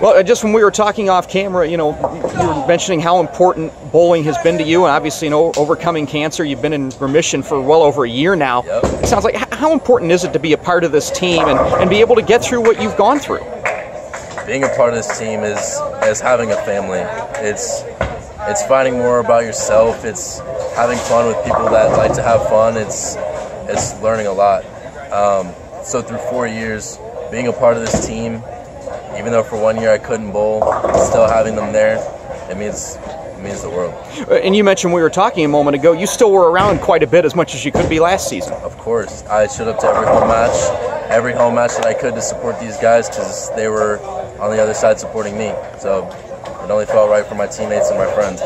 Well, uh, just when we were talking off camera, you know, you were mentioning how important bowling has been to you, and obviously, you know, overcoming cancer. You've been in remission for well over a year now. Yep. It sounds like how important is it to be a part of this team and, and be able to get through what you've gone through? being a part of this team is is having a family. It's it's finding more about yourself. It's having fun with people that like to have fun. It's it's learning a lot. Um, so through four years, being a part of this team, even though for one year I couldn't bowl, still having them there, it means it means the world. Uh, And you mentioned we were talking a moment ago. You still were around quite a bit, as much as you could be last season. Of course, I showed up to every home match, every home match that I could to support these guys because they were on the other side supporting me. So it only felt right for my teammates and my friends.